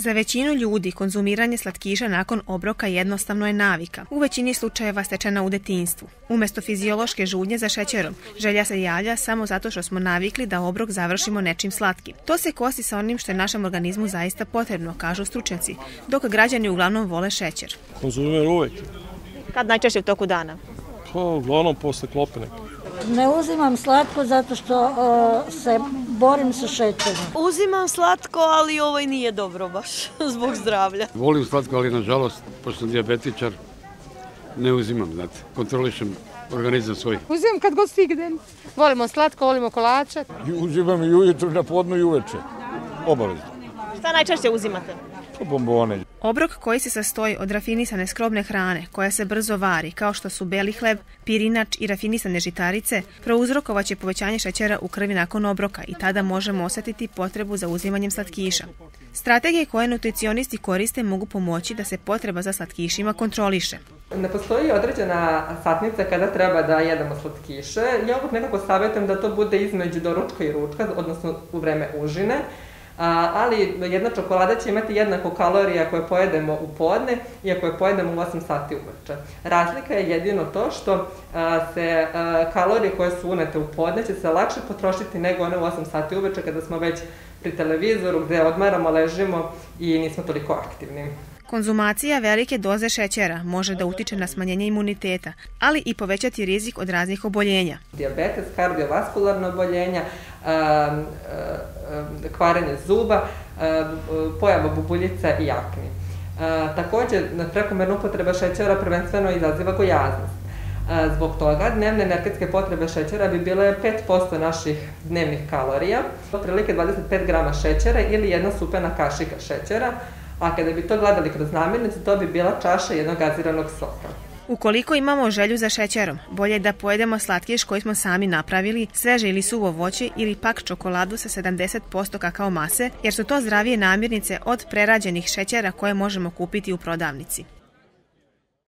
Za većinu ljudi konzumiranje slatkiša nakon obroka jednostavno je navika, u većini slučajeva stečena u detinstvu. Umesto fiziološke žudnje za šećerom, želja se javlja samo zato što smo navikli da obrok završimo nečim slatkim. To se kosi sa onim što je našem organizmu zaista potrebno, kažu stručnjaci, dok građani uglavnom vole šećer. Konzumiram uvek. Kad najčešće u toku dana? Pa, uglavnom posle klope neke. Ne uzimam slatko zato što uh, se borim sa šećerom. Uzimam slatko, ali ovaj nije dobro baš zbog zdravlja. Volim slatko, ali nažalost, pošto sam diabetičar, ne uzimam, znate. Kontrolišem organizam svoj. Uzimam kad god stignem. Volimo slatko, volimo kolače. I uzimam i ujutru, na podnu i uveče. Obavezno. Šta najčešće uzimate? Pa bombone. Obrok koji se sastoji od rafinisane skrobne hrane, koja se brzo vari, kao što su beli hleb, pirinač i rafinisane žitarice, prouzrokovaće povećanje šećera u krvi nakon obroka i tada možemo osetiti potrebu za uzimanjem slatkiša. Strategije koje nutricionisti koriste mogu pomoći da se potreba za slatkišima kontroliše. Ne postoji određena satnica kada treba da jedemo slatkiše. Ja uvijek nekako savjetujem da to bude između doručka i ručka, odnosno u vreme užine. A, ali jedna čokolada će imati jednako kalorija koje pojedemo u podne i ako je pojedemo u 8 sati uveče. Razlika je jedino to što a, se a, kalorije koje su unete u podne će se lakše potrošiti nego one u 8 sati uveče kada smo već pri televizoru gde odmaramo, ležimo i nismo toliko aktivni. Konzumacija velike doze šećera može da utiče na smanjenje imuniteta, ali i povećati rizik od raznih oboljenja. Diabetes, kardiovaskularno oboljenja, kvarenje zuba, pojava bubuljica i akni. Takođe, prekomerna upotreba šećera prvenstveno izaziva gojaznost. Zbog toga dnevne energetske potrebe šećera bi bile 5% naših dnevnih kalorija, otprilike 25 grama šećera ili jedna supena kašika šećera, a kada bi to gledali kroz namirnice, to bi bila čaša jednog gaziranog soka. Ukoliko imamo želju za šećerom, bolje je da pojedemo slatkiš koji smo sami napravili, sveže ili suvo voće ili pak čokoladu sa 70% kakao mase, jer su to zdravije namirnice od prerađenih šećera koje možemo kupiti u prodavnici.